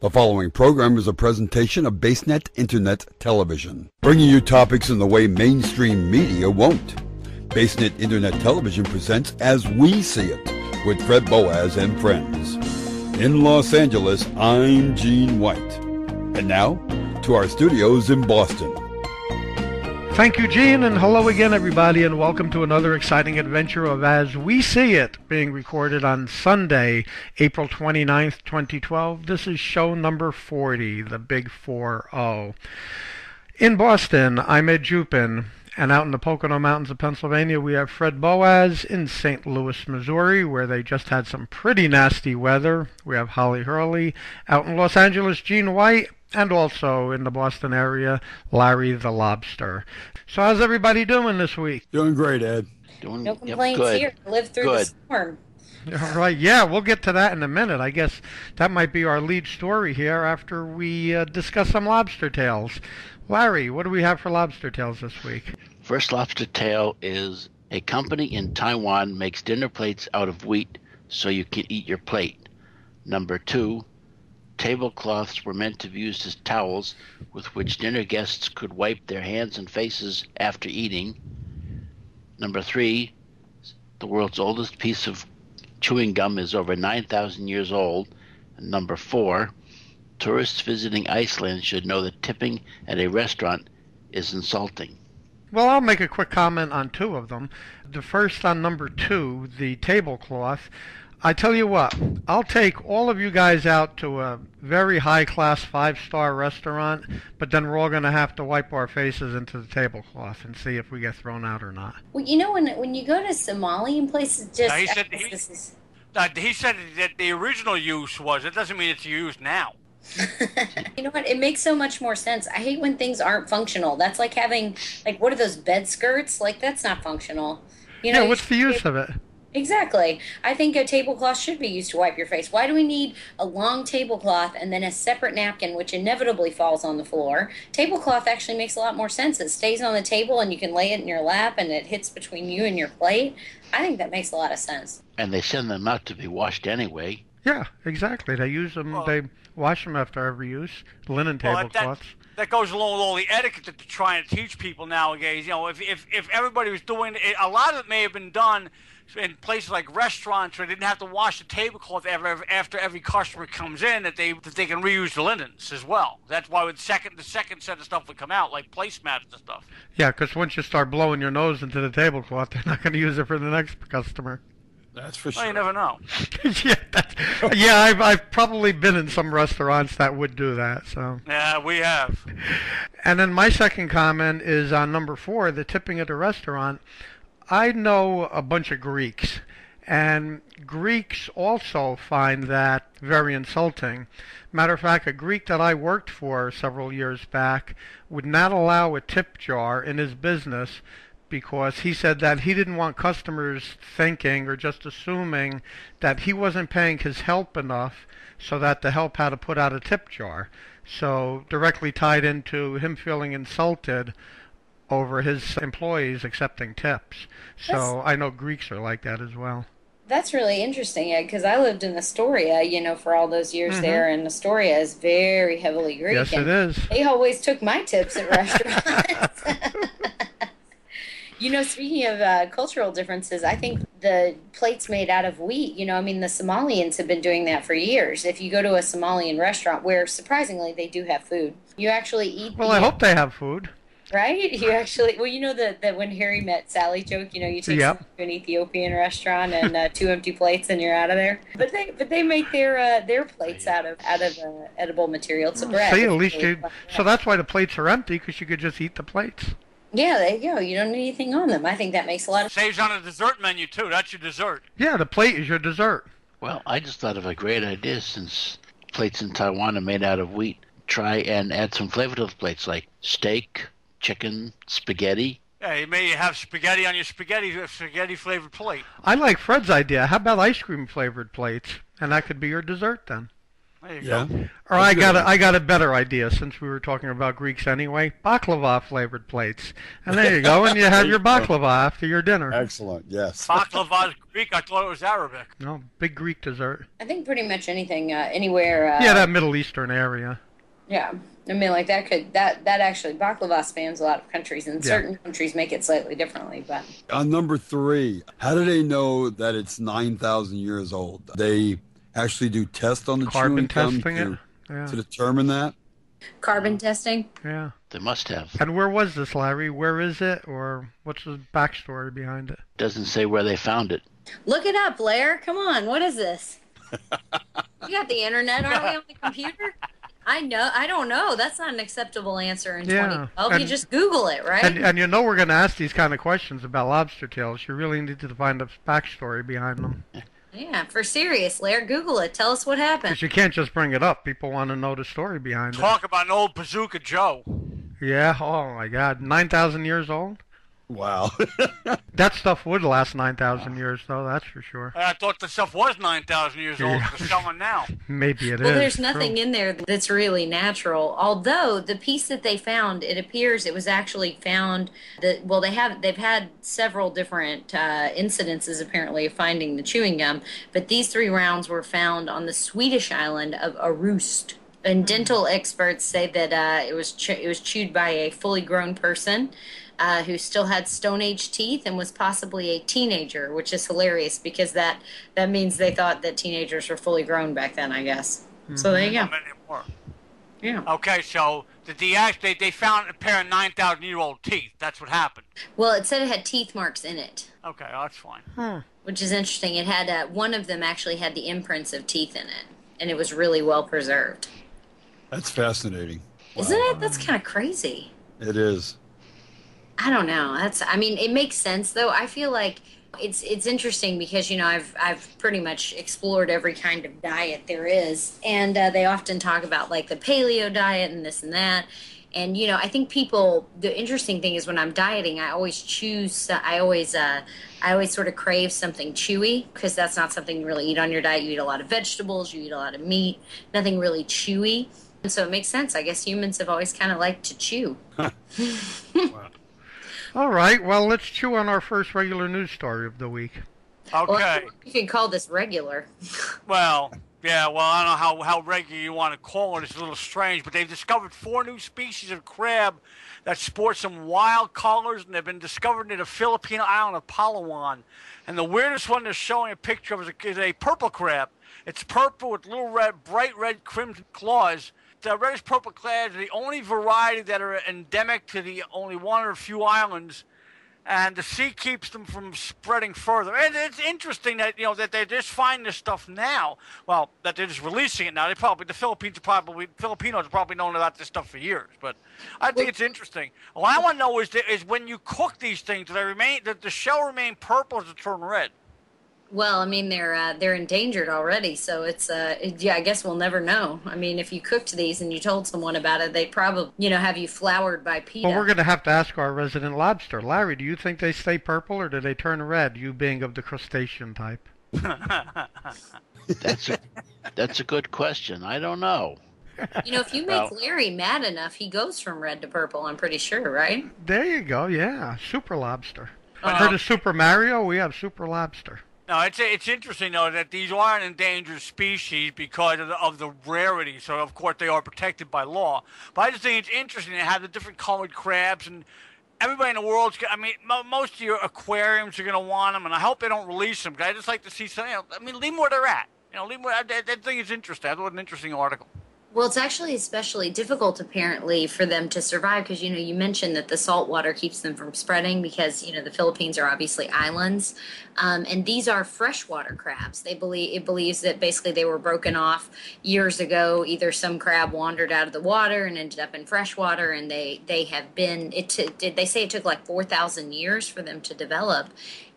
The following program is a presentation of BaseNet Internet Television, bringing you topics in the way mainstream media won't. BaseNet Internet Television presents As We See It with Fred Boaz and friends. In Los Angeles, I'm Gene White. And now, to our studios in Boston. Thank you, Gene, and hello again, everybody, and welcome to another exciting adventure of As We See It, being recorded on Sunday, April 29th, 2012. This is show number 40, the Big 4-0. In Boston, I'm Ed Jupin, and out in the Pocono Mountains of Pennsylvania, we have Fred Boaz in St. Louis, Missouri, where they just had some pretty nasty weather. We have Holly Hurley. Out in Los Angeles, Gene White and also in the Boston area, Larry the Lobster. So how's everybody doing this week? Doing great, Ed. Doing, No yep, complaints good. here. Live through the storm. Right, yeah, we'll get to that in a minute. I guess that might be our lead story here after we uh, discuss some lobster tails. Larry, what do we have for lobster tails this week? First lobster tail is a company in Taiwan makes dinner plates out of wheat so you can eat your plate. Number two, tablecloths were meant to be used as towels with which dinner guests could wipe their hands and faces after eating. Number three, the world's oldest piece of chewing gum is over 9,000 years old. Number four, tourists visiting Iceland should know that tipping at a restaurant is insulting. Well, I'll make a quick comment on two of them. The first on number two, the tablecloth. I tell you what, I'll take all of you guys out to a very high class five star restaurant, but then we're all going to have to wipe our faces into the tablecloth and see if we get thrown out or not. Well, you know when when you go to Somalian places, just No, he said this he- is- he said that the original use was. It doesn't mean it's used now. you know what? It makes so much more sense. I hate when things aren't functional. That's like having like what are those bed skirts? Like that's not functional. You know, yeah, what's the should- use of it? Exactly. I think a tablecloth should be used to wipe your face. Why do we need a long tablecloth and then a separate napkin, which inevitably falls on the floor? Tablecloth actually makes a lot more sense. It stays on the table and you can lay it in your lap and it hits between you and your plate. I think that makes a lot of sense. And they send them out to be washed anyway. Yeah, exactly. They use them, Well- they wash them after every use. Linen Well, that- tablecloths. That goes along with all the etiquette that they're trying to teach people nowadays. You know, if if, if everybody was doing it, a lot of it may have been done in places like restaurants where they didn't have to wash the tablecloth after after every customer comes in. That they that they can reuse the linens as well. That's why the second the second set of stuff would come out like placemats and stuff. Yeah, because once you start blowing your nose into the tablecloth, they're not going to use it for the next customer. That's for sure. Well, you never know. yeah, that's, yeah, I've I've probably been in some restaurants that would do that. So, Yeah, we have. and then my second comment is on number four, the tipping at a restaurant. I know a bunch of Greeks, and Greeks also find that very insulting. Matter of fact, a Greek that I worked for several years back would not allow a tip jar in his business because he said that he didn't want customers thinking or just assuming that he wasn't paying his help enough so that the help had to put out a tip jar. So directly tied into him feeling insulted over his employees accepting tips. So I know Greeks are like that as well. That's really interesting, yeah, because I lived in Astoria, you know, for all those years Mhm. there, and Astoria is very heavily Greek. Yes, it is. They always took my tips at restaurants. you know, speaking of uh, cultural differences, I think the plates made out of wheat, you know, I mean, the Somalians have been doing that for years. If you go to a Somalian restaurant, where surprisingly they do have food, you actually eat Well, the, I hope they have food. Right? You actually, well, you know that that when Harry met Sally joke, you know, you take Yep. to an Ethiopian restaurant and uh, two empty plates and you're out of there. But they but they make their uh, their plates out of out of uh, edible material. It's a bread. See, at least you. So that's why the plates are empty because you could just eat the plates. yeah, there you go. You don't need anything on them. I think that makes a lot of Saves on a dessert menu too. That's your dessert. Yeah, the plate is your dessert. Well, I just thought of a great idea since plates in Taiwan are made out of wheat. Try and add some flavor to the plates like steak, chicken, spaghetti. Yeah, you may have spaghetti on your spaghetti spaghetti flavored plate. I like Fred's idea. How about ice cream flavored plates? And that could be your dessert then. There you Yeah. go. Or I got good. a, I got a better idea since we were talking about Greeks anyway. Baklava flavored plates, and there you go, and you have your baklava after your dinner. Excellent. Yes. Baklava is Greek. I thought it was Arabic. No, big Greek dessert. I think pretty much anything, uh, anywhere. Uh, Yeah, that Middle Eastern area. Yeah, I mean, like that could that that actually baklava spans a lot of countries, and Yeah. certain countries make it slightly differently. But On number three, how do they know that it's 9,000 years old? They actually do tests on the Carbon chewing gum testing to, it. Yeah, to determine that. carbon testing. yeah. They must have. And where was this, Larry? Where is it, or what's the backstory behind it? Doesn't say where they found it. Look it up, Blair. Come on, what is this? you got the internet, aren't we on the computer? I know. I don't know. That's not an acceptable answer in Yeah, 2012. you just Google it, right? And and you know we're going to ask these kind of questions about lobster tails. You really need to find the backstory behind them, yeah, for serious, Blair. Google it. Tell us what happened. because you can't just bring it up. People want to know the story behind it. Talk about an old Bazooka Joe. Yeah. Oh my God, nine thousand years old. Wow. That stuff would last nine thousand years, though. That's for sure. I thought the stuff was 9,000 years old. Yeah. It's selling now. Maybe it is. well, there's True. nothing in there that's really natural. Although the piece that they found, it appears it was actually found that well, they have they've had several different uh, incidences apparently of finding the chewing gum, but these three rounds were found on the Swedish island of Orust. And dental experts say that uh, it was ch- it was chewed by a fully grown person. Uh, who still had Stone Age teeth and was possibly a teenager, which is hilarious because that that means they thought that teenagers were fully grown back then. I guess. So there you go. many? Yeah. Okay, so the DX, they, they found a pair of 9,000 year old teeth. That's what happened. Well, it said it had teeth marks in it, Okay, that's fine. Hmm. which is interesting. It had uh, one of them actually had the imprints of teeth in it, and it was really well preserved. That's fascinating. Isn't it? That's kind of crazy. It is. I don't know. That's. I mean, it makes sense though. I feel like it's it's interesting because you know I've I've pretty much explored every kind of diet there is, and uh, they often talk about like the paleo diet and this and that. And you know, I think people. The interesting thing is when I'm dieting, I always choose. I always, uh, I always sort of crave something chewy because that's not something you really eat on your diet. You eat a lot of vegetables, you eat a lot of meat, nothing really chewy. And so it makes sense. I guess humans have always kind of liked to chew. All right. Well, let's chew on our first regular news story of the week. Okay. Well, you can call this regular. Well, yeah, well, I don't know how, how regular you want to call it. It's a little strange, but they've discovered four new species of crab that sport some wild colors, and they've been discovered near the Filipino island of Palawan. And the weirdest one they're showing a picture of is a, is a purple crab. It's purple with little red, bright red crimson claws. The reddish purple crabs are the only variety that are endemic to the only one or a few islands and the sea keeps them from spreading further. And it's interesting that you know that they're just find this stuff now. Well, that they're just releasing it now. They probably the Philippines are probably Filipinos have probably known about this stuff for years. But I think it's interesting. What I want to know is that, is when you cook these things, do they remain? Does the shell remain purple or does it turn red? Well, I mean they're uh, they're endangered already, so it's uh it- yeah. I guess we'll never know. I mean, if you cooked these and you told someone about it, they'd probably you know have you floured by PETA. Well, we're going to have to ask our resident lobster, Larry. Do you think they stay purple or do they turn red? You being of the crustacean type. That's a, that's a good question. I don't know. you know, if you make Well- Larry mad enough, he goes from red to purple. I'm pretty sure, right? There you go. Yeah, super lobster. Uh, Heard of Super Mario? We have super lobster. No, it's it's interesting though that these are an endangered species because of the, of the rarity. So of course they are protected by law. But I just think it's interesting to have the different colored crabs and everybody in the world's. I mean, mo- most of your aquariums are going to want them, and I hope they don't release them. 'cause I just like to see some. You know, I mean, leave them where they're at. You know, leave them where. I, I, I think it's interesting. It was an interesting article. Well, it's actually especially difficult, apparently, for them to survive because you know you mentioned that the salt water keeps them from spreading because you know the Philippines are obviously islands, um, and these are freshwater crabs. They believe it believes that basically they were broken off years ago. Either some crab wandered out of the water and ended up in freshwater, and they they have been. It t- did they say it took like four thousand years for them to develop,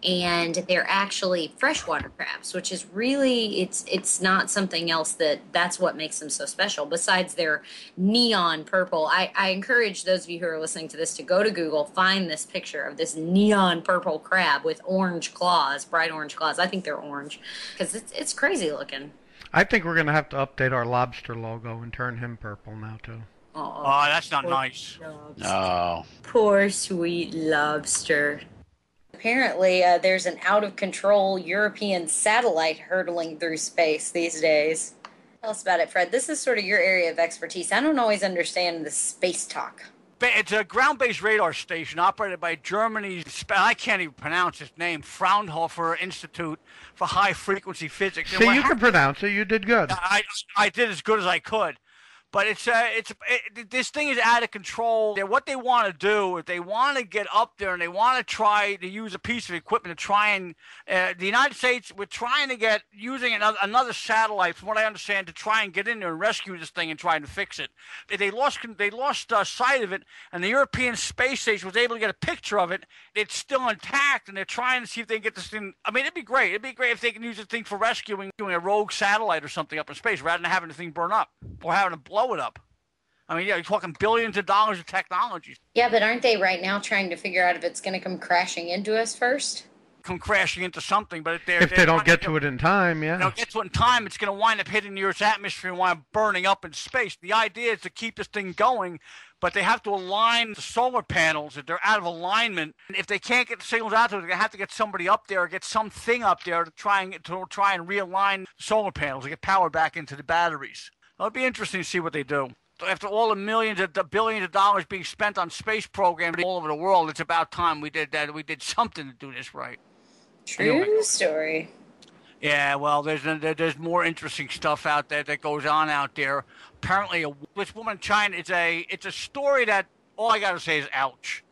and they're actually freshwater crabs, which is really it's it's not something else that that's what makes them so special. Besides their neon purple, I, I encourage those of you who are listening to this to go to Google, find this picture of this neon purple crab with orange claws, bright orange claws. I think they're orange because it's it's crazy looking. I think we're going to have to update our lobster logo and turn him purple now, too. Oh, that's not nice. No. Poor sweet lobster. Apparently, uh, there's an out of control European satellite hurtling through space these days. Tell us about it, Fred. This is sort of your area of expertise. I don't always understand the space talk. It's a ground-based radar station operated by Germany's, I can't even pronounce its name, Fraunhofer Institute for High Frequency Physics. And See, you hap- can pronounce it. You did good. I, I did as good as I could. But it's uh, it's it, this thing is out of control. They- What they want to do is they want to get up there and they want to try to use a piece of equipment to try and uh, the United States. We're trying to get using another, another satellite, from what I understand, to try and get in there and rescue this thing and try and fix it. They- lost they lost uh, sight of it, and the European Space Station was able to get a picture of it. It's still intact, and they're trying to see if they can get this thing. I mean, it'd be great. It'd be great if they can use this thing for rescuing doing a rogue satellite or something up in space, rather than having the thing burn up or having a blow it up. I mean, yeah, you're talking billions of dollars of technology Yeah, but aren't they right now trying to figure out if it's going to come crashing into us first? come crashing into something, but if they're, If they don't get to it in time, they yeah. don't get to it in time, it's going to wind up hitting the Earth's atmosphere and wind up burning up in space. The idea is to keep this thing going, but they have to align the solar panels. If they're out of alignment, and if they can't get the signals out to it, they're going to have to get somebody up there or get something up there to try and to try and realign the solar panels to get power back into the batteries. It'll be interesting to see what they do. After all the millions of the billions of dollars being spent on space programs all over the world, it's about time we did that. We did something to do this right. True Anyway. story. Yeah, well, there's there's more interesting stuff out there that goes on out there. Apparently, a, this woman in China it's a it's a story that all I gotta say is ouch,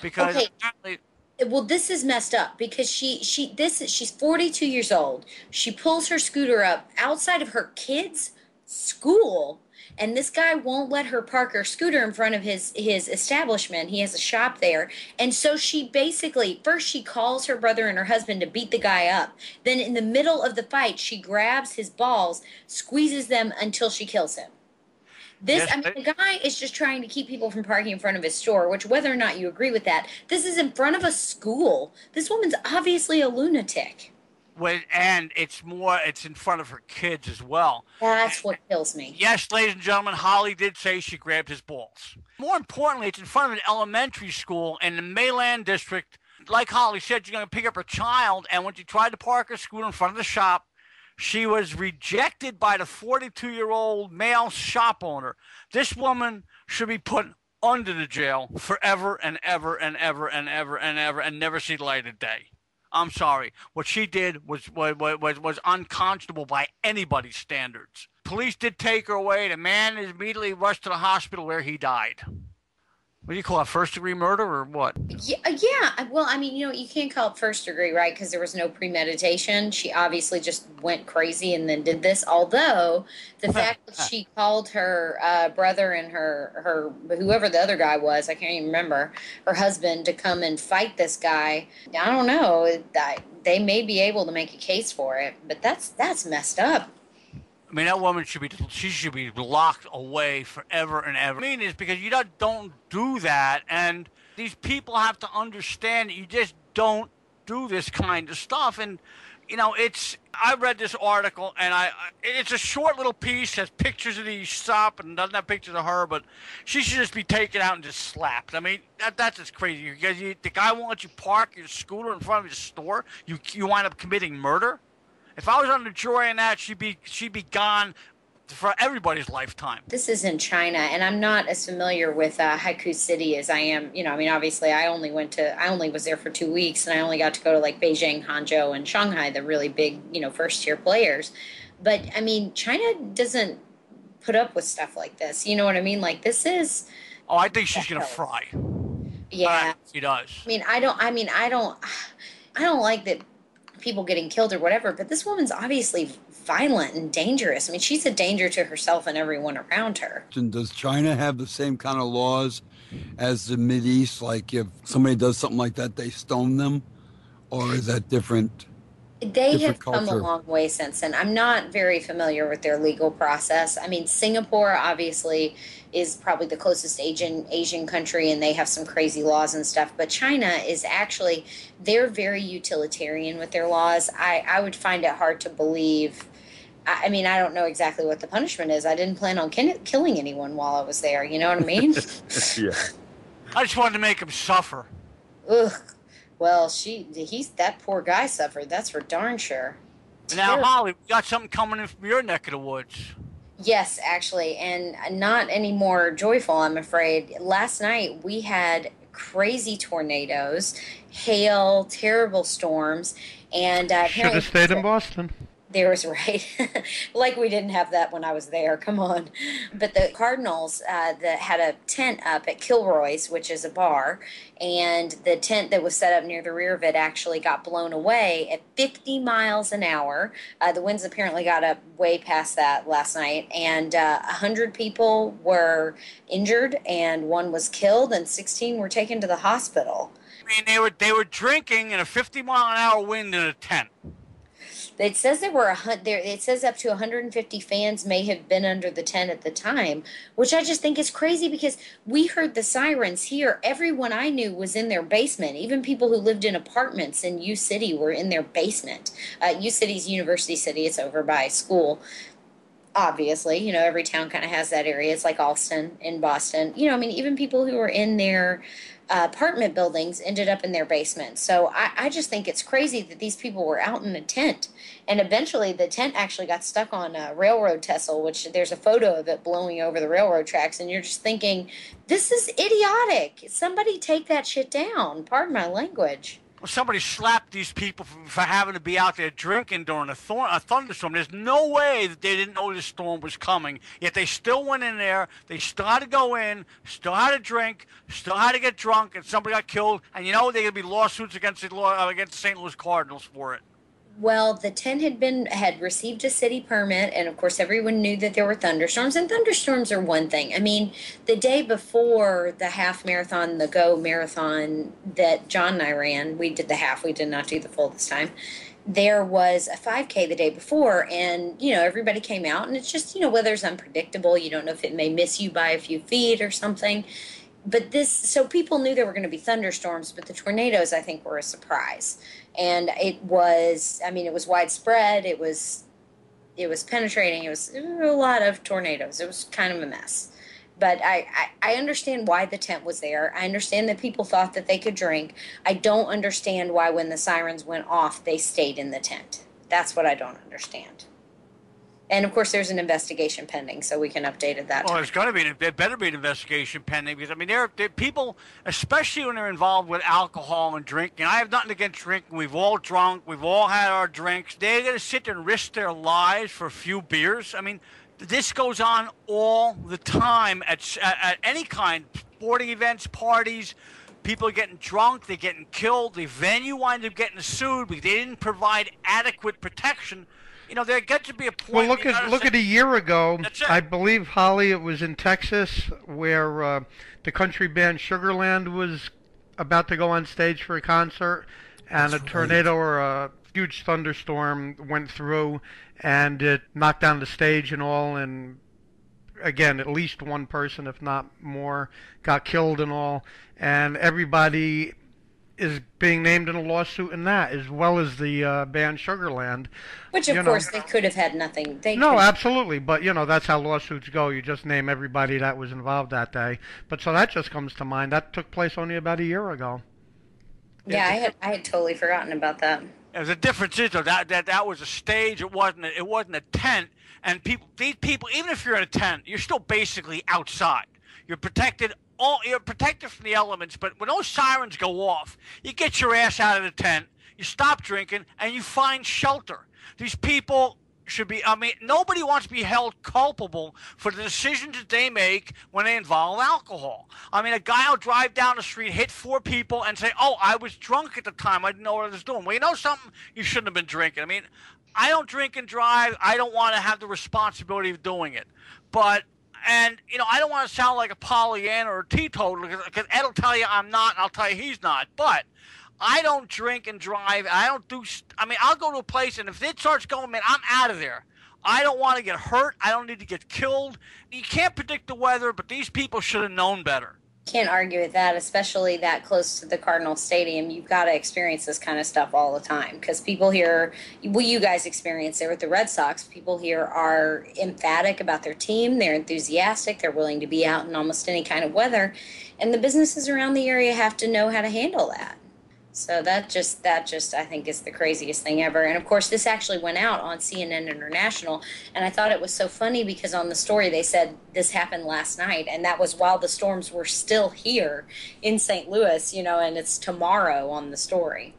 because Okay. apparently well this is messed up because she she this she's 42 years old she pulls her scooter up outside of her kids school and this guy won't let her park her scooter in front of his his establishment he has a shop there and so she basically first she calls her brother and her husband to beat the guy up then in the middle of the fight she grabs his balls squeezes them until she kills him this, Yes, I mean, the guy is just trying to keep people from parking in front of his store, which, whether or not you agree with that, this is in front of a school. This woman's obviously a lunatic. When and it's more it's in front of her kids as well. That's what kills me. Yes, ladies and gentlemen, Holly did say she grabbed his balls. More importantly, it's in front of an elementary school in the Meilan district. Like Holly said, you're going to pick up her child, and when she tried to park her scooter in front of the shop, she was rejected by the 42 year old male shop owner. This woman should be put under the jail forever and ever and ever and ever and ever and never see the light of day. I'm sorry. What she did was was was, was unconscionable by anybody's standards. Police did take her away. The man is immediately rushed to the hospital where he died. What do you call it? First degree murder or what? Yeah, yeah. Well, I mean, you know, you can't call it first degree, right? Because there was no premeditation. She obviously just went crazy and then did this. Although the fact that she called her uh, brother and her her whoever the other guy was, I can't even remember, her husband to come and fight this guy. I don't know. I, they may be able to make a case for it, but that's that's messed up. I mean, that woman should be she should be locked away forever and ever. I mean, is because you don't don't do that, and these people have to understand that you just don't do this kind of stuff. And you know, it's I read this article, and I it's a short little piece has pictures of the shop and doesn't have pictures of her, but she should just be taken out and just slapped. I mean, that that's just crazy because you, the guy won't let you park your scooter in front of his store. You you wind up committing murder. If I was on the jury in that, she'd be she'd be gone for everybody's lifetime. This is in China, and I'm not as familiar with uh, Haikou City as I am. You know, I mean, obviously, I only went to, I only was there for two weeks, and I only got to go to like Beijing, Hangzhou, and Shanghai, the really big, you know, first tier players. But I mean, China doesn't put up with stuff like this. You know what I mean? Like this is, Oh, I think she's gonna fry. yeah. Uh, she does. I mean, I don't. I mean, I don't. I don't like that people getting killed or whatever. But this woman's obviously violent and dangerous. I mean, she's a danger to herself and everyone around her. And does China have the same kind of laws as the Mid East? Like if somebody does something like that, they stone them, or is that different? They Different have come a long way since then. I'm not very familiar with their legal process. I mean, Singapore obviously is probably the closest Asian Asian country, and they have some crazy laws and stuff. But China is actually they're very utilitarian with their laws. I I would find it hard to believe I, I mean, I don't know exactly what the punishment is. I didn't plan on kin- killing anyone while I was there. You know what I mean? yeah. I just wanted to make them suffer. Ugh. Well, she, he's that poor guy suffered. That's for darn sure. Now, Terrible. Holly, we got something coming in from your neck of the woods. Yes, actually, and not any more joyful, I'm afraid. Last night we had crazy tornadoes, hail, terrible storms, and uh, Should have apparently- stayed in Boston. There was right, like we didn't have that when I was there. Come on, but the Cardinals uh, that had a tent up at Kilroy's, which is a bar, and the tent that was set up near the rear of it actually got blown away at 50 miles an hour. Uh, the winds apparently got up way past that last night, and uh, 100 people were injured, and one was killed, and 16 were taken to the hospital. I mean, they were they were drinking in a 50 mile an hour wind in a tent. It says there were a hun- there. It says up to 150 fans may have been under the tent at the time, which I just think is crazy because we heard the sirens here. Everyone I knew was in their basement. Even people who lived in apartments in U City were in their basement. Uh, U City's University City. It's over by school. Obviously, you know every town kind of has that area. It's like Allston in Boston. You know, I mean, even people who were in their uh, apartment buildings ended up in their basement. So I, I just think it's crazy that these people were out in a tent. And eventually the tent actually got stuck on a railroad trestle, which there's a photo of it blowing over the railroad tracks. And you're just thinking, this is idiotic. Somebody take that shit down. Pardon my language. Well, somebody slapped these people for, having to be out there drinking during a, thor- a thunderstorm. There's no way that they didn't know the storm was coming. Yet they still went in there. They still had to go in, still had to drink, still had to get drunk, and somebody got killed. And you know they're be lawsuits against the law, uh, against the St. Louis Cardinals for it. Well, the tent had been had received a city permit, and of course, everyone knew that there were thunderstorms. And thunderstorms are one thing. I mean, the day before the half marathon, the Go marathon that John and I ran, we did the half. We did not do the full this time. There was a 5K the day before, and you know everybody came out, and it's just you know weather's unpredictable. You don't know if it may miss you by a few feet or something. But this, so people knew there were going to be thunderstorms, but the tornadoes, I think, were a surprise and it was i mean it was widespread it was it was penetrating it was, a lot of tornadoes it was kind of a mess. But I, I, I understand why the tent was there i understand that people thought that they could drink i don't understand why when the sirens went off they stayed in the tent that's what i don't understand and of course there's an investigation pending so we can update at that Well, time there's going to be, an, there better be an investigation pending because I mean, there, there people, especially when they're involved with alcohol and drinking. I have nothing against drinking. We've all drunk. We've all had our drinks. They're going to sit there and risk their lives for a few beers. I mean, this goes on all the time at, at, at any kind, sporting events, parties. People are getting drunk. They're getting killed. The venue winds up getting sued because they didn't provide adequate protection. You know, there gets to be a point. Well, look at look say- at a year ago. That's it. I believe Holly. It was in Texas where uh, the country band Sugarland was about to go on stage for a concert, and a tornado or a huge thunderstorm went through, and it knocked down the stage and all. And again, at least one person, if not more, got killed and all. And everybody is being named in a lawsuit in that, as well as the uh, band Sugarland. which of you know. course they could have had nothing they No, could- absolutely. But you know, that's how lawsuits go. You just name everybody that was involved that day. But so that just comes to mind. That took place only about a year ago. yeah i had i had totally forgotten about that Yeah, the difference is though that, that that was a stage. It wasn't. A, it wasn't a tent. And people, these people, even if you're in a tent, you're still basically outside. You're protected. All you're protected from the elements. But when those sirens go off, you get your ass out of the tent. You stop drinking and you find shelter. These people should be. I mean, nobody wants to be held culpable for the decisions that they make when they involve alcohol. I mean, a guy will drive down the street, hit four people, and say, "Oh, I was drunk at the time. I didn't know what I was doing." Well, you know something? You shouldn't have been drinking. I mean, I don't drink and drive. I don't want to have the responsibility of doing it. But and you know, I don't want to sound like a Pollyanna or a teetotaler because Ed will tell you I'm not, and I'll tell you he's not. But I don't drink and drive. I don't do. I mean, I'll go to a place, and if it starts going, man, I'm out of there. I don't want to get hurt. I don't need to get killed. You can't predict the weather, but these people should have known better. Can't argue with that, especially that close to the Cardinal Stadium. You've got to experience this kind of stuff all the time because people here, well, you guys experience it with the Red Sox. People here are emphatic about their team, they're enthusiastic, they're willing to be out in almost any kind of weather. And the businesses around the area have to know how to handle that. So that just that just I think is the craziest thing ever. And of course, this actually went out on CNN International, and I thought it was so funny because on the story they said this happened last night, and that was while the storms were still here in St. Louis, you know, and it's tomorrow on the story.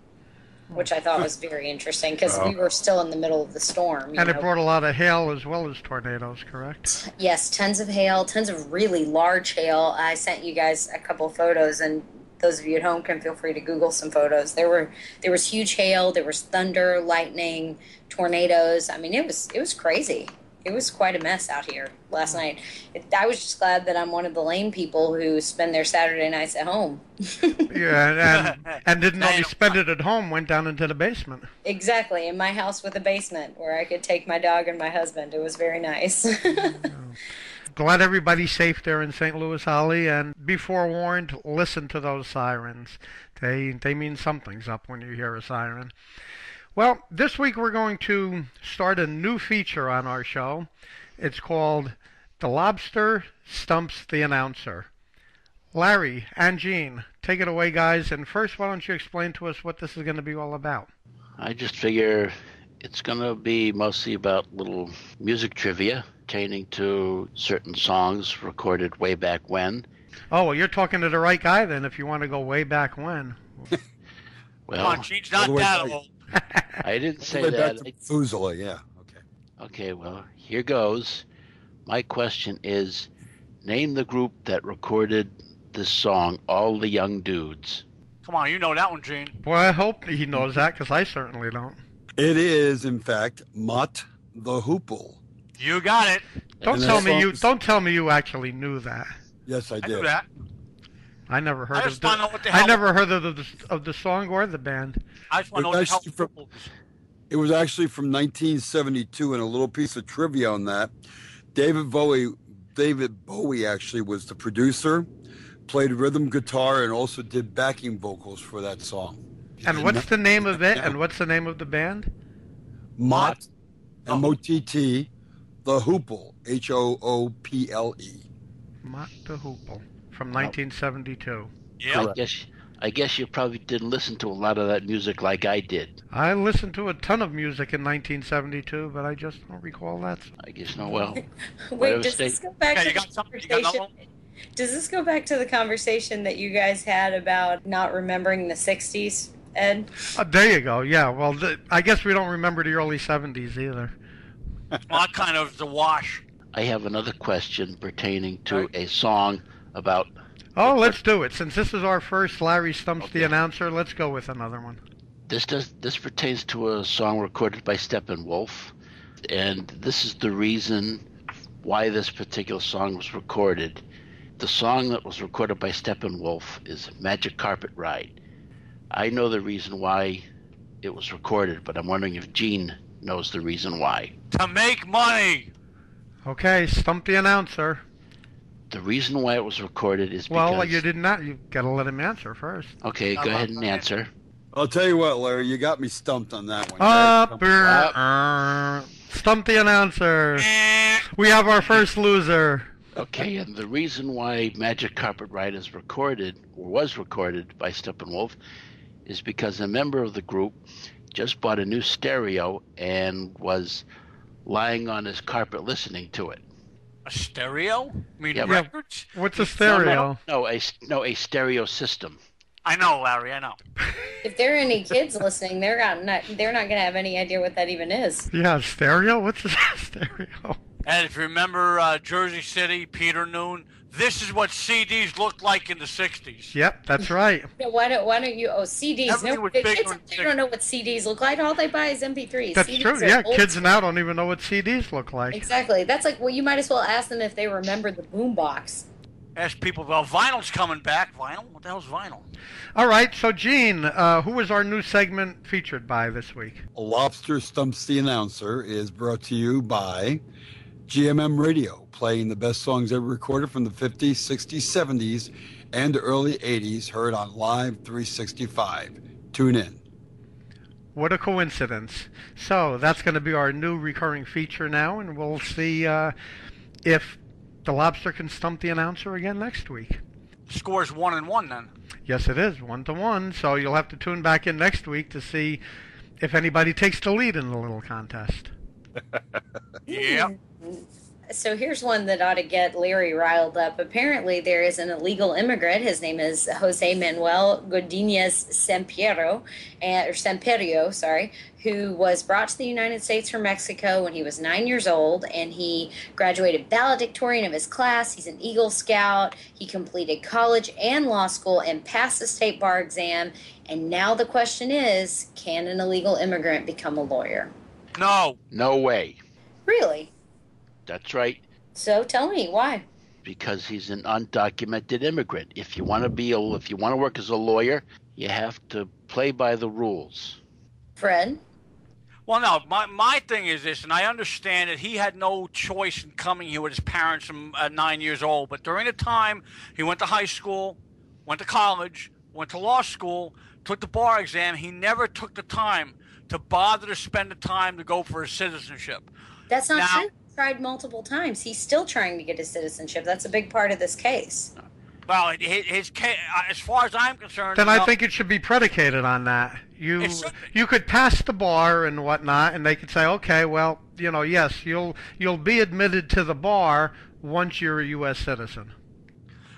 Which I thought was very interesting because we were still in the middle of the storm. you And it brought a lot of hail as well as tornadoes, correct? Yes, tons of hail, tons of really large hail. I sent you guys a couple photos, and those of you at home can feel free to Google some photos. There were there was huge hail, there was thunder, lightning, tornadoes. I mean, it was it was crazy. It was quite a mess out here last night. It, I was just glad that I'm one of the lame people who spend their Saturday nights at home. Yeah, and, and didn't only spend it at home, went down into the basement. exactly, in my house with a basement where I could take my dog and my husband. It was very nice. Glad everybody's safe there in St. Louis, Holly, and be forewarned, listen to those sirens. They they mean something's up when you hear a siren. Well, this week we're going to start a new feature on our show. It's called The Lobster Stumps the Announcer. Larry and Gene, take it away, guys. And first, why don't you explain to us what this is going to be all about? I just figure it's going to be mostly about little music trivia pertaining to certain songs recorded way back when. Oh, well, you're talking to the right guy then if you want to go way back when. Come Well, on, Gene's not that old. I didn't say Way back that. to Methuselah, yeah. Okay. Okay, well, here goes. My question is name the group that recorded this song, All the Young Dudes. Come on, you know that one, Gene. Well, I hope he knows that because I certainly don't. It is, in fact, Mott the Hoople. You got it. Don't And tell me you don't tell me you actually knew that. Yes, I I did. knew that. I never heard I of just the, want to know what the hell. I never heard of the of the song or the band. I just want to know what the hell. actually from- It was actually from 1972, and a little piece of trivia on that. David Bowie, David Bowie actually was the producer, played rhythm guitar, and also did backing vocals for that song. And what's the name of it? And what's the name of the band? Mott, Oh. M-O-T-T, the Hoople, H-O-O-P-L-E. Mott the Hoople from 1972. Yeah. I guess I guess you probably didn't listen to a lot of that music like I did. I listened to a ton of music in 1972, but I just don't recall that. I guess no well. Wait, does state- this go back Yeah, to the got something? Got conversation? Does this go back to the conversation that you guys had about not remembering the '60s, Ed? Oh, there you go. Yeah. Well, th- I guess we don't remember the early 70s either. Well, that kind of the wash. I have another question pertaining to a song about Oh, let's do it. Since this is our first Larry Stumps the announcer, let's go with another one. this does this pertains to a song recorded by Steppenwolf, and this is the reason why this particular song was recorded. The song that was recorded by Steppenwolf is Magic Carpet Ride. I know the reason why it was recorded, but I'm wondering if Gene knows the reason why. To make money. Okay, Stump the announcer. The reason why it was recorded is because Well, you did not. You've got to let him answer first. Okay, go ahead and answer. I'll tell you what, Larry, you got me stumped on that one. Up, Very- er, Stump the announcer. We have our first loser. Okay, and the reason why Magic Carpet Ride is recorded, or was recorded by Steppenwolf, is because a member of the group just bought a new stereo and was lying on his carpet listening to it. A stereo? I mean Yeah, but- records? What's a No, stereo? No, a s- no a stereo system. I know, Larry. I know. If there are any kids listening, they're not, not they're not going to have any idea what that even is. Yeah, stereo. What's a stereo? And if you remember uh, Jersey City, Peter Noone, this is what CDs looked like in the '60s. Yep, that's right. Yeah, Why don't Why don't you? Oh, CDs. Everything No, was the kids and don't know what CDs look like. All they buy is MP3s. That's CDs true. Yeah, kids school. now don't even know what CDs look like. Exactly. That's like well, you might as well ask them if they remember the boombox. Ask people, well, vinyl's coming back. Vinyl? What the hell's vinyl? All right, so Gene, uh, who was our new segment featured by this week? Lobster Stumps the Announcer is brought to you by GMM Radio, playing the best songs ever recorded from the 50s, 60s, 70s, and early 80s, heard on Live 365. Tune in. What a coincidence. So that's going to be our new recurring feature now, and we'll see uh, if the lobster can stump the announcer again next week. Scores one and one then. Yes, it is one to one. So you'll have to tune back in next week to see if anybody takes the lead in the little contest. Yeah. So here's one that ought to get Larry riled up. Apparently, there is an illegal immigrant. His name is Jose Manuel Godinez Sempiero, and, or Semperio, sorry, who was brought to the United States from Mexico when he was nine years old, and he graduated valedictorian of his class. He's an Eagle Scout. He completed college and law school and passed the state bar exam. And now the question is, can an illegal immigrant become a lawyer? No. No way. Really? That's right. So tell me why. Because he's an undocumented immigrant. If you want to be a, if you want to work as a lawyer, you have to play by the rules. Fred? Well, no. My my thing is this, and I understand that he had no choice in coming here with his parents from uh, nine years old. But during the time he went to high school, went to college, went to law school, took the bar exam, he never took the time to bother to spend the time to go for his citizenship. That's not Now- true. He tried multiple times. He's still trying to get his citizenship. That's a big part of this case. Well, his, his ca- uh, as far as I'm concerned, Then I no- think it should be predicated on that. You It should be. you could pass the bar and whatnot, and they could say, okay, well, you know, yes, you'll you'll be admitted to the bar once you're a U.S. citizen.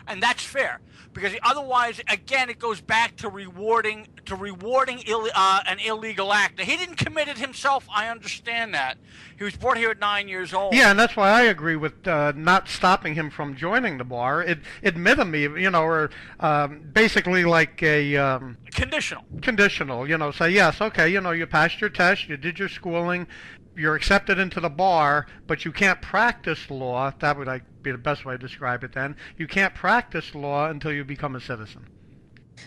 And that's fair because otherwise, again, it goes back to rewarding to rewarding Ill, uh, an illegal act. Now, he didn't commit it himself. I understand that. He was brought here at nine years old. Yeah, and that's why I agree with uh, not stopping him from joining the bar. It admit him, you know, or um, basically like a um, conditional. conditional. You know, say yes, okay, you know, you passed your test, you did your schooling, you're accepted into the bar, but you can't practice law. That would like be the best way to describe it. Then you can't practice law until you become a citizen.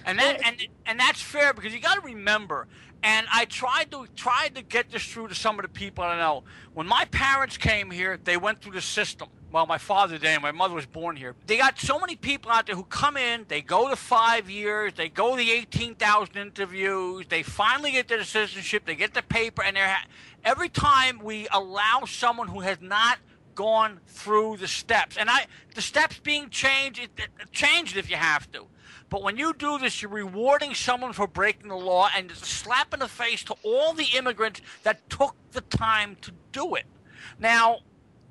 and that and and that's fair because you got to remember. And I tried to tried to get this through to some of the people I know. When my parents came here, they went through the system. Well, my father did. My mother was born here. They got so many people out there who come in. They go to five years. They go the eighteen thousand interviews. They finally get their citizenship. They get the paper, and they're ha- every time we allow someone who has not gone through the steps. And I, the steps being changed, it, it, change it if you have to. But when you do this, you're rewarding someone for breaking the law, and it's a slap in the face to all the immigrants that took the time to do it. Now,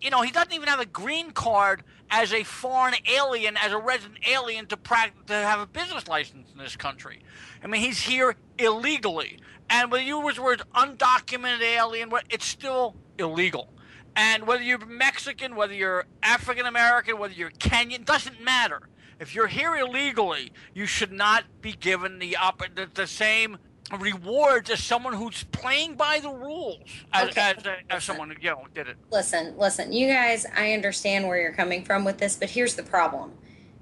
you know, he doesn't even have a green card as a foreign alien, as a resident alien to prac- to have a business license in this country. I mean, he's here illegally, and whether you use the word undocumented alien, it's still illegal. And whether you're Mexican, whether you're African American, whether you're Kenyan, doesn't matter. If you're here illegally, you should not be given the the, the same rewards as someone who's playing by the rules as, Okay. as, as someone you know did it. Listen, listen, you guys, I understand where you're coming from with this, but here's the problem.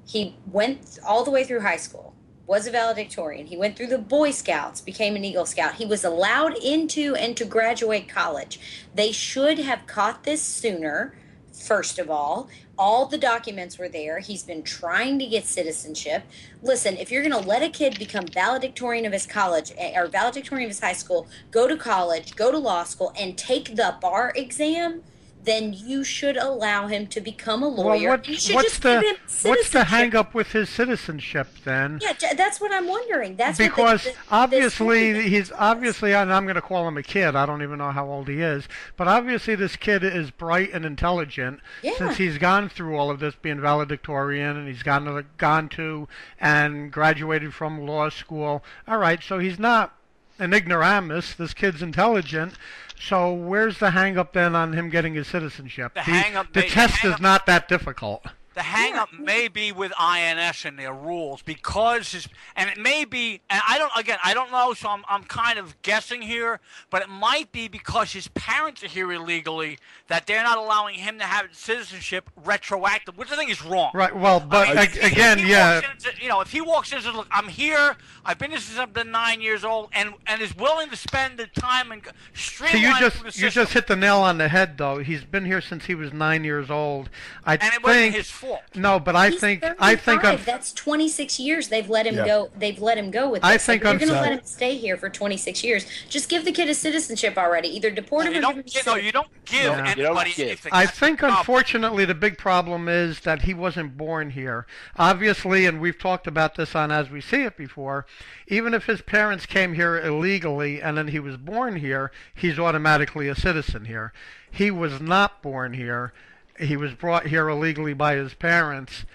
He went all the way through high school, was a valedictorian. He went through the Boy Scouts, became an Eagle Scout. He was allowed into and to graduate college. They should have caught this sooner, first of all. All the documents were there. He's been trying to get citizenship. Listen, if you're going to let a kid become valedictorian of his college eh, or valedictorian of his high school, go to college, go to law school, and take the bar exam, then you should allow him to become a lawyer. well, what, what's the what's the hang up with his citizenship then? Yeah, that's what I'm wondering. That's what the- because the- obviously he's obviously and I'm going to call him a kid. I don't even know how old he is, but obviously this kid is bright and intelligent Yeah. since he's gone through all of this being valedictorian and he's gone to gone to and graduated from law school. All right, so he's not an ignoramus. This kid's intelligent. So where's the hang up then on him getting his citizenship? The the the test is hang-up- not that difficult. The hang up may be with INS and their rules because his and it may be and I don't again I don't know so I'm I'm kind of guessing here but it might be because his parents are here illegally that they're not allowing him to have citizenship retroactive which I think is wrong. Right. Well, but I mean, if again, yeah. walks in and says- you know, if he walks in and says, "Look, I'm here. I've been here since I've been nine years old," and and is willing to spend the time and go- So streamline you just you just hit the nail on the head, though. He's been here since he was nine years old. I and it think wasn't his fault. no, but I He's think I think 35. un- that's 26 years they've let him Yeah. go. They've let him go with I this. think if you're going to let him stay here for 26 years, just give the kid a citizenship already. Either deport him You or don't give no, you don't give Yeah. You don't anybody give. anything. I think, unfortunately, the big problem is that he wasn't born here. Obviously, and we've talked about this on As We See It before, even if his parents came here illegally and then he was born here, he's automatically a citizen here. He was not born here. He was brought here illegally by his parents.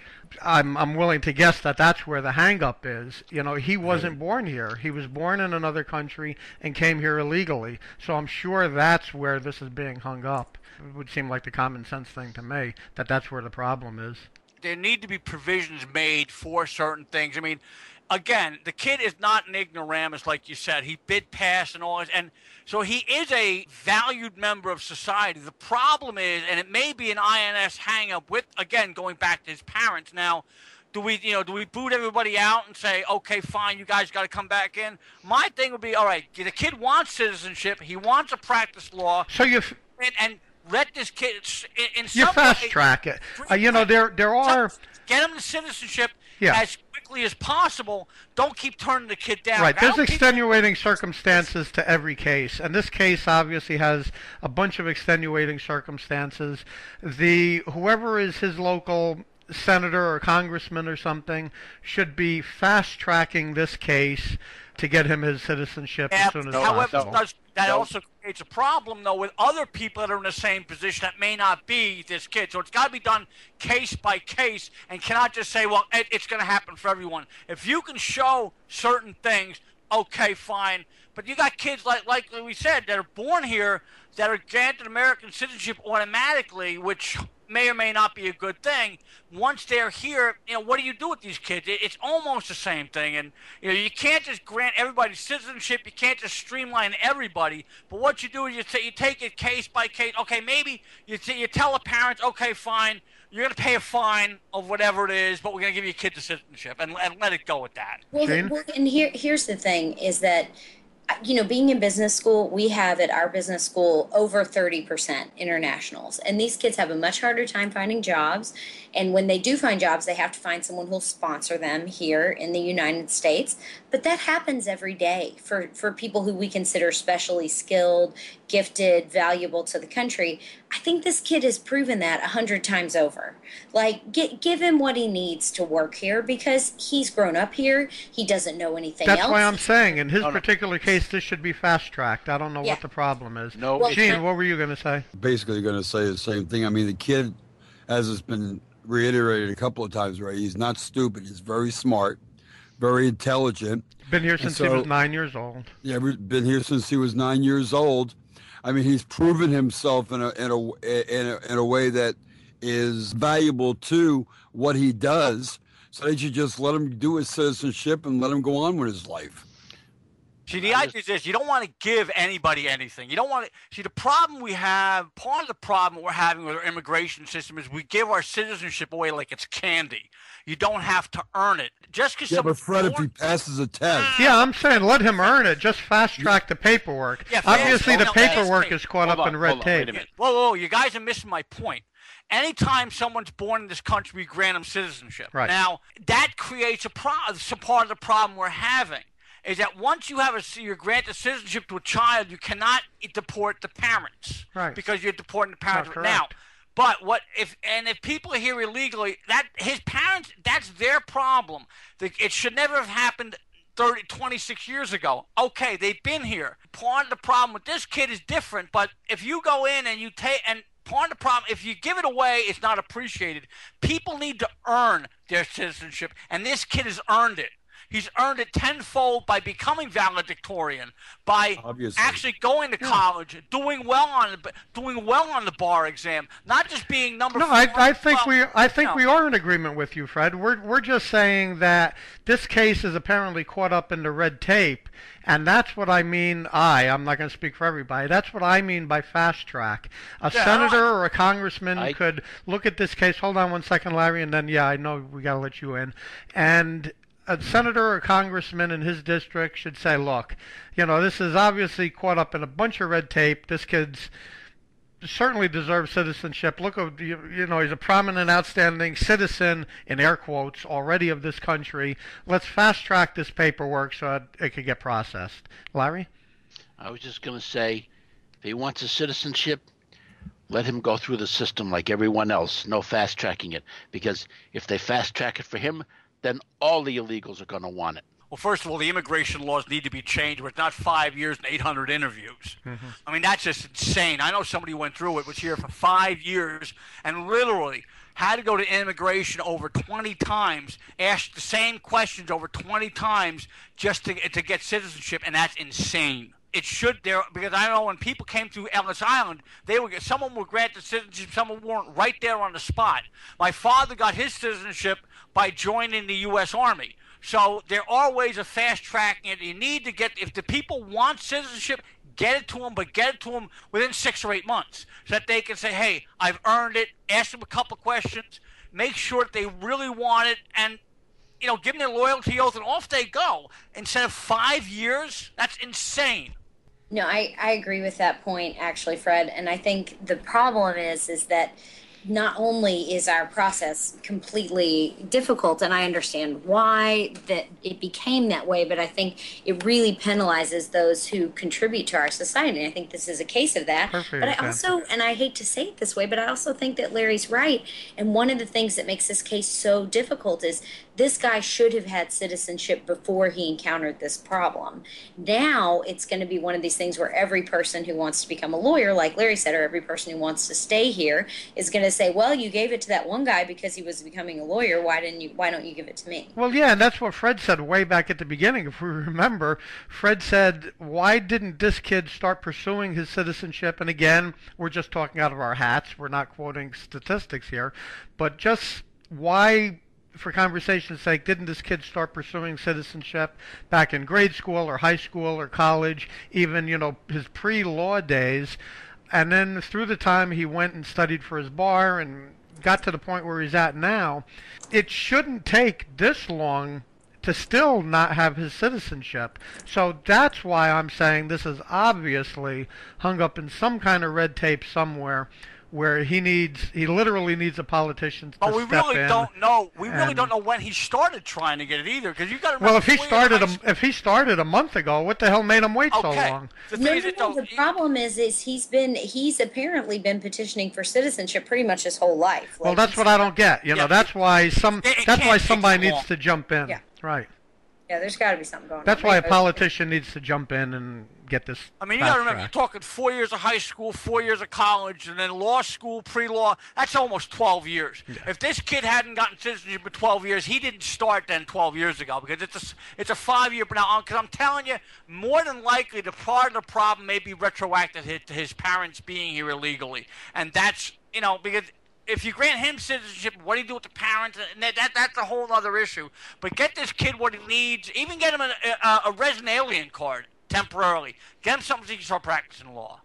I'm I'm willing to guess that that's where the hangup is. You know, he wasn't born here. He was born in another country and came here illegally. So I'm sure that's where this is being hung up. It would seem like the common sense thing to me that that's where the problem is. there need to be provisions made for certain things. I mean, again, the kid is not an ignoramus, like you said. He bid pass and all this, and so he is a valued member of society. The problem is, and it may be an INS hang-up with, again, going back to his parents. Now, do we, you know, do we boot everybody out and say, okay, fine, you guys got to come back in? My thing would be, all right, the kid wants citizenship. He wants to practice law, So you f- and, and let this kid in, in you fast way- track it. Uh, you know there there are get him the citizenship Yeah. as quickly as possible. Don't keep turning the kid down. Right. There's extenuating circumstances to every case, and this case obviously has a bunch of extenuating circumstances. The whoever is his local senator or congressman or something should be fast tracking this case to get him his citizenship Yeah, as soon as however, possible. does, that No. also creates a problem though with other people that are in the same position that may not be this kid. So it's got to be done case by case, and cannot just say, "Well, it, it's going to happen for everyone." If you can show certain things, okay, fine. But you got kids like like we said that are born here that are granted American citizenship automatically, which may or may not be a good thing. Once they're here, you know, what do you do with these kids? It's almost the same thing, and you know, you can't just grant everybody citizenship. You can't just streamline everybody. But what you do is you, ta- you take it case by case. Okay, maybe you t- you tell the parents, okay, fine, you're going to pay a fine of whatever it is, but we're going to give you a kid the citizenship, and, and let it go with that. Well, well, and here here's the thing is that you know being in business school we have at our business school over 30% internationals and these kids have a much harder time finding jobs and when they do find jobs they have to find someone who'll sponsor them here in the united states but that happens every day for for people who we consider specially skilled gifted valuable to the country. I think this kid has proven that a hundred times over. Like get, give him what he needs to work here because he's grown up here he doesn't know anything That's else. Why I'm saying in his No, no. particular case this should be fast tracked. I don't know Yeah. what the problem is. No, Well, Gene, what were you going to say? basically going to say the same thing. I mean, the kid, as it's been reiterated a couple of times, right? He's not stupid. He's very smart, very intelligent. Been here since he was nine years old. Yeah, been here since he was nine years old. I mean, he's proven himself in a in a in a, in a way that is valuable to what he does. So they should just let him do his citizenship and let him go on with his life. See, the I idea is this: you don't want to give anybody anything. You don't want to see the problem we have. Part of the problem we're having with our immigration system is we give our citizenship away like it's candy. You don't have to earn it. Just because Yeah, but Fred, if he passes a test, mm. Yeah, I'm saying let him earn it. Just fast track the paperwork. Yeah, Obviously, the paperwork is caught Hold up on, in red hold on, tape. minute. Whoa, whoa, you guys are missing my point. Anytime someone's born in this country, we grant them citizenship. Right. Now, that creates a problem. So part of the problem we're having is that once you have a you're granted citizenship to a child, you cannot deport the parents. Right. Because you're deporting the parents. right Now, but what if and if people are here illegally, that his parents, that's their problem. The- It should never have happened 30, 26 years ago. Okay, they've been here. Part of the problem with this kid is different, but if you go in and you take and part of the problem if you give it away it's not appreciated people need to earn their citizenship and this kid has earned it He's earned it tenfold by becoming valedictorian, by Obviously. actually going to college, doing well on the doing well on the bar exam, not just being number. No, four I, I think well, we I think no. we are in agreement with you, Fred. We're we're just saying that this case is apparently caught up in the red tape, and that's what I mean. I I'm not going to speak for everybody. That's what I mean by fast track. A Yeah, senator I- or a congressman I- could look at this case. Hold on one second, Larry, and then yeah, I know we got to let you in. And a senator or congressman in his district should say, look, you know, this is obviously caught up in a bunch of red tape. This kid's certainly deserves citizenship. Look, oh, you, you know, he's a prominent, outstanding citizen in air quotes already of this country. Let's fast track this paperwork so it, it could get processed. Larry, I was just going to say, if he wants a citizenship, let him go through the system like everyone else. No fast tracking it, because if they fast track it for him, then all the illegals are going to want it. Well, first of all, the immigration laws need to be changed. Where it's not five years and 800 interviews. Mm-hmm. I mean, that's just insane. I know somebody who went through it, was here for five years, and literally had to go to immigration over 20 times, asked the same questions over 20 times just to to get citizenship, and that's insane. It should there because I know when people came through Ellis Island, they would get someone would grant the citizenship, someone weren't right there on the spot. My father got his citizenship by joining the U.S. Army. So there are ways of fast tracking it. You need to get if the people want citizenship, get it to them, but get it to them within six or eight months, so that they can say, "Hey, I've earned it." Ask them a couple questions, make sure that they really want it, and you know, give them their loyalty oath, and off they go. Instead of five years, that's insane. No, I, I agree with that point actually, Fred. And I think the problem is is that not only is our process completely difficult, and I understand why that it became that way, but I think it really penalizes those who contribute to our society. I think this is a case of that. Perfect but I also, and I hate to say it this way, but I also think that Larry's right. And one of the things that makes this case so difficult is this guy should have had citizenship before he encountered this problem. Now it's going to be one of these things where every person who wants to become a lawyer, like Larry said, or every person who wants to stay here is going to say, "Well, you gave it to that one guy because he was becoming a lawyer. Why didn't you? Why don't you give it to me?" Well, yeah, and that's what Fred said way back at the beginning. If we remember, Fred said, "Why didn't this kid start pursuing his citizenship?" And again, we're just talking out of our hats. We're not quoting statistics here, but just why, for conversation's sake, didn't this kid start pursuing citizenship back in grade school or high school or college, even you know his pre-law days? And then through the time he went and studied for his bar and got to the point where he's at now, it shouldn't take this long to still not have his citizenship. So that's why I'm saying this is obviously hung up in some kind of red tape somewhere where he needs he literally needs a politician to But we step really in. don't know. We really don't know when he started trying to get it either, because you got to. well, if he started a, if he started a month ago, what the hell made him wait so long? The No, no, no. The problem is, is he's been he's apparently been petitioning for citizenship pretty much his whole life. Well, that's what I don't get. You know, that's why some it- it that's why somebody needs to jump in. Yeah. Right. Yeah, there's got to be something going That's on. That's why a Maybe- politician needs to jump in and get this. I mean, you got to remember, you're talking four years of high school, four years of college, and then law school, pre-law. That's almost 12 years. If this kid hadn't gotten citizenship in 12 years, he didn't start then 12 years ago because it's a it's a five-year. But now, because I'm telling you, more than likely, the part of the problem may be retroactive to to his parents being here illegally, and that's you know because. If you grant him citizenship, what do you do with the parents? And that, that that's a whole other issue. But get this kid what he needs. Even get him a, a, a resident alien card temporarily. Get him something so he can start practicing law.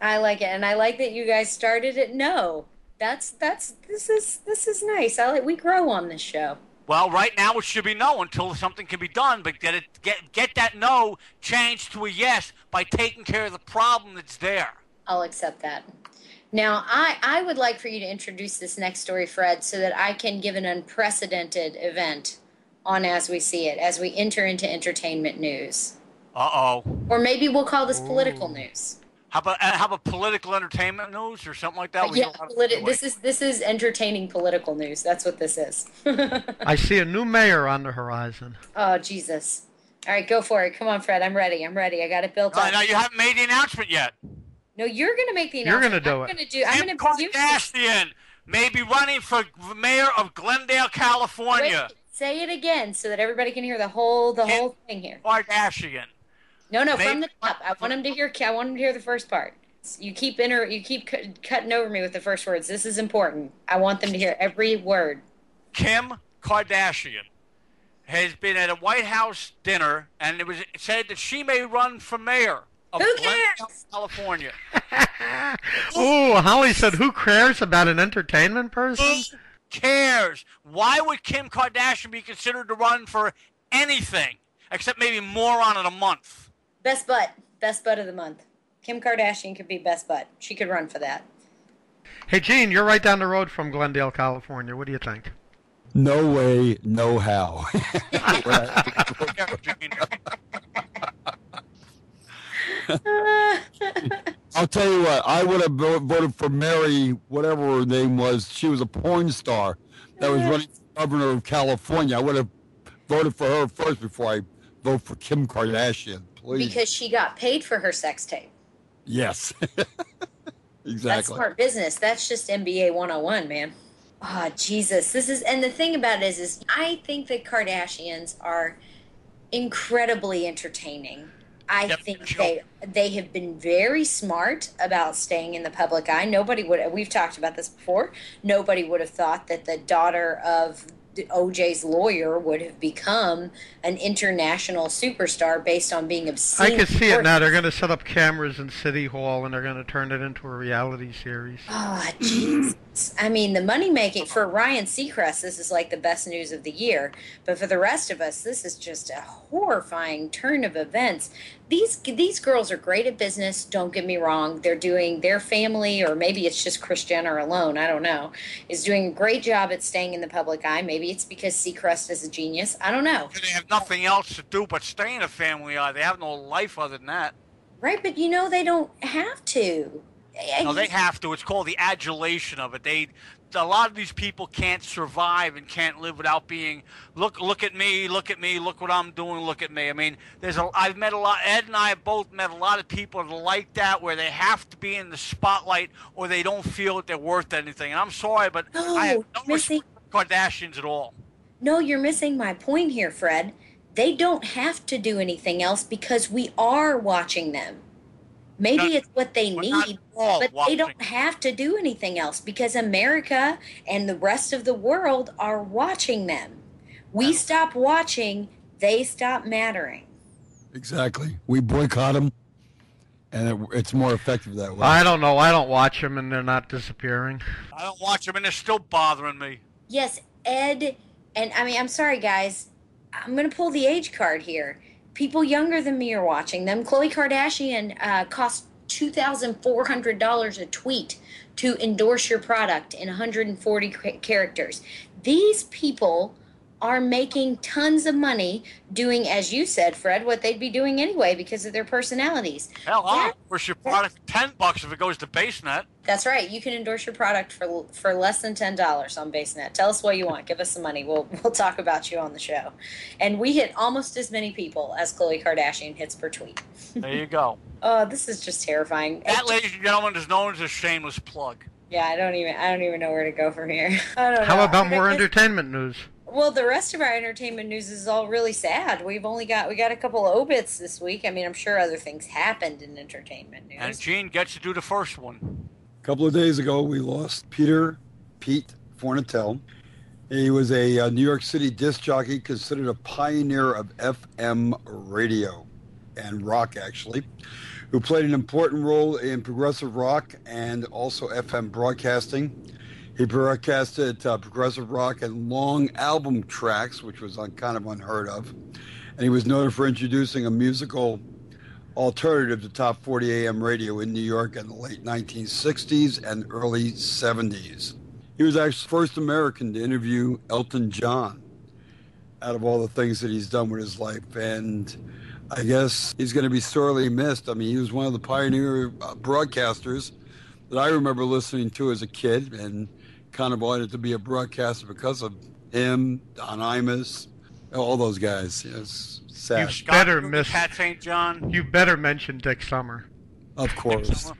I like it, and I like that you guys started it. No, that's that's this is this is nice. I like we grow on this show. Well, right now it should be no until something can be done. But get it, get get that no changed to a yes by taking care of the problem that's there. I'll accept that. Now, I, I would like for you to introduce this next story, Fred, so that I can give an unprecedented event on As We See It, as we enter into entertainment news. Uh oh. Or maybe we'll call this political news. How about uh, how about political entertainment news or something like that? We yeah, don't have to politi- this is this is entertaining political news. That's what this is. I see a new mayor on the horizon. oh Jesus! All right, go for it. Come on, Fred. I'm ready. I'm ready. I got it built No, up. no, you haven't made the announcement yet. No, you're gonna make the announcement. You're gonna do I'm it. Gonna do. I'm Kim gonna do. Kardashian may be running for mayor of Glendale, California. Wait, Say it again so that everybody can hear the whole the Kim- whole thing here. Kardashian. No, no, Maybe- from the top. I want them to hear. I want them to hear the first part. You keep inter. You keep cu- cutting over me with the first words. This is important. I want them to hear every word. Kim Kardashian has been at a White House dinner, and it was said that she may run for mayor of Who Glendale, cares? California. Ooh, Holly said, "Who cares about an entertainment person?" Who cares? Why would Kim Kardashian be considered to run for anything except maybe moron of the month? Best butt. Best butt of the month. Kim Kardashian could be best butt. She could run for that. Hey, Gene, you're right down the road from Glendale, California. What do you think? No way, no how. I'll tell you what, I would have voted for Mary, whatever her name was. She was a porn star that was running for governor of California. I would have voted for her first before I vote for Kim Kardashian. Please. because she got paid for her sex tape. yes. That's exactly. smart business. That's just MBA 101, man. Oh, Jesus. This is and the thing about it is is I think the Kardashians are incredibly entertaining. I Yep, think sure. they they have been very smart about staying in the public eye. Nobody would we've talked about this before. Nobody would have thought that the daughter of OJ's lawyer would have become an international superstar based on being obscene. I can see it now. They're going to set up cameras in City Hall, and they're going to turn it into a reality series. Oh, Jesus. I mean, the money making for Ryan Seacrest, this is like the best news of the year. But for the rest of us, this is just a horrifying turn of events. These these girls are great at business. Don't get me wrong; they're doing their family, or maybe it's just Kris Jenner alone. I don't know. Is doing a great job at staying in the public eye. Maybe it's because Seacrest is a genius. I don't know. They have nothing else to do but stay in a family eye. They have no life other than that. Right, but you know they don't have to. No, they have to. It's called the adulation of it. They, a lot of these people can't survive and can't live without being look, look at me, look at me, look what I'm doing, look at me. I mean, there's a. I've met a lot. Ed and I have both met a lot of people that are like that, where they have to be in the spotlight or they don't feel that they're worth anything. And I'm sorry, but No, I have no for Kardashians at all. No, you're missing my point here, Fred. They don't have to do anything else because we are watching them. Maybe Not- it's what they need, all but they don't have to do anything else because America and the rest of the world are watching them. We stop watching, they stop mattering. Exactly. We boycott them, and it, it's more effective that way. I don't know. I don't watch them, and they're not disappearing. I don't watch them, and they're still bothering me. Yes, Ed, and I mean, I'm sorry, guys. I'm going to pull the age card here. People younger than me are watching them. Khloe Kardashian uh, cost $2,400 a tweet to endorse your product in 140 characters. These people are making tons of money doing, as you said, Fred, what they'd be doing anyway because of their personalities. Hell, I'll endorse your product ten bucks if it goes to BaseNet. That's right. You can endorse your product for for less than ten dollars on BaseNet. Tell us what you want. Give us some money. We'll we'll talk about you on the show. And we hit almost as many people as Khloe Kardashian hits per tweet. There you go. Oh, this is just terrifying. That, It- ladies and gentlemen, is known as a shameless plug. yeah, I don't even I don't even know where to go from here. I don't How know. about I mean, I more entertainment news? Well, the rest of our entertainment news is all really sad. We've only got we got a couple of obits this week. I mean, I'm sure other things happened in entertainment news. And Gene gets to do the first one. A couple of days ago, we lost Peter Pete Fornatale. He was a uh, New York City disc jockey, considered a pioneer of FM radio and rock, actually, who played an important role in progressive rock and also FM broadcasting. He broadcasted uh, progressive rock and long album tracks, which was kind of unheard of. And he was noted for introducing a musical alternative to top 40 AM radio in New York in the late 1960s and early 70s. He was actually the first American to interview Elton John out of all the things that he's done with his life. And I guess he's going to be sorely missed. I mean, he was one of the pioneer uh, broadcasters that I remember listening to as a kid and kind of wanted to be a broadcaster because of him, Don Imus, all those guys. Yes, sad. You Scott better Pilgrim, miss- Pat St. John. You better mention Dick Summer. Of course.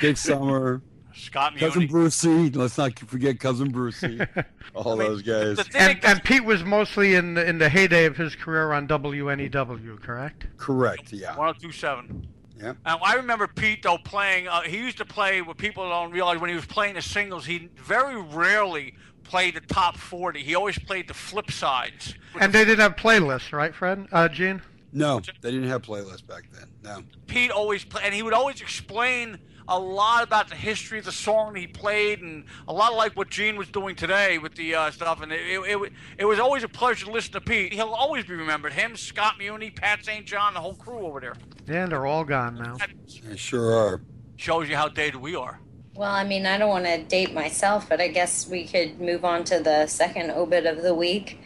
Dick Summer, Scott Muni. Cousin Brucey. Let's not forget Cousin Brucey. All mean, those guys. And, and Pete was mostly in the, in the heyday of his career on WNEW, correct? Correct. Yeah. 1027. Yeah. And I remember Pete though playing. Uh, he used to play what people don't realize when he was playing the singles. He very rarely played the top 40. He always played the flip sides. And they didn't have playlists, right, Fred? Uh, Gene? No, they didn't have playlists back then. No. Pete always played, and he would always explain a lot about the history of the song he played, and a lot like what Gene was doing today with the uh, stuff. And it, it, it, it was always a pleasure to listen to Pete. He'll always be remembered. Him, Scott Muni, Pat St. John, the whole crew over there. Yeah, they're all gone now. That They sure are. shows you how dated we are. Well, I mean, I don't want to date myself, but I guess we could move on to the second obit of the week.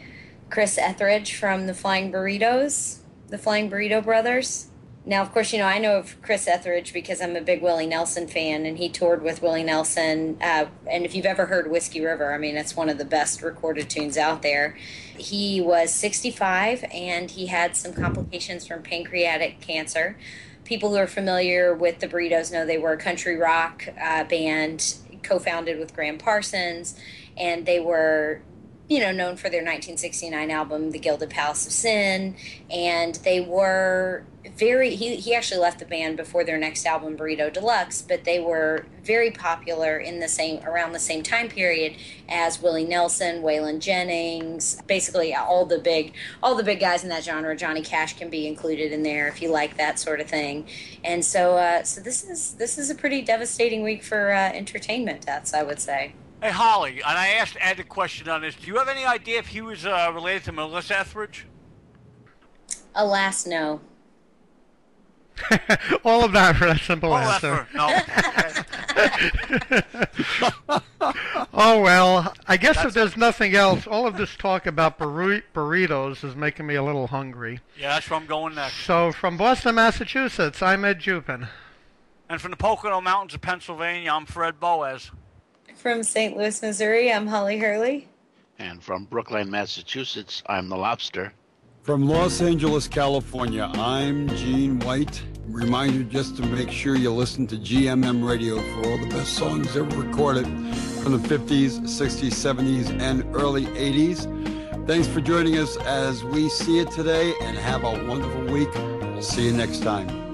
Chris Etheridge from the Flying Burritos, the Flying Burrito Brothers. Now, of course, you know, I know of Chris Etheridge because I'm a big Willie Nelson fan, and he toured with Willie Nelson. Uh, and if you've ever heard Whiskey River, I mean, it's one of the best recorded tunes out there. He was 65 and he had some complications from pancreatic cancer. People who are familiar with the Burritos know they were a country rock uh, band co founded with Gram Parsons, and they were you know, known for their 1969 album, The Gilded Palace of Sin, and they were very. He he actually left the band before their next album, Burrito Deluxe, but they were very popular in the same around the same time period as Willie Nelson, Waylon Jennings, basically all the big all the big guys in that genre. Johnny Cash can be included in there if you like that sort of thing, and so uh, so this is this is a pretty devastating week for uh, entertainment deaths, I would say. Hey, Holly, and I asked Ed a question on this. Do you have any idea if he was uh, related to Melissa Etheridge? Alas, no. all of that for that simple Oh, answer. Etheridge. No. Oh well, I guess That's- if there's nothing else, all of this talk about burri- burritos is making me a little hungry. yeah, that's where I'm going next. So from Boston, Massachusetts, I'm Ed Jupin. And from the Pocono Mountains of Pennsylvania, I'm Fred Boaz. From St. Louis, Missouri, I'm Holly Hurley. And from Brookline, Massachusetts, I'm the Lobster. From Los Angeles, California, I'm Gene White. Reminder just to make sure you listen to GMM Radio for all the best songs ever recorded from the 50s, 60s, 70s, and early 80s. Thanks for joining us as we see it today and have a wonderful week. We'll see you next time.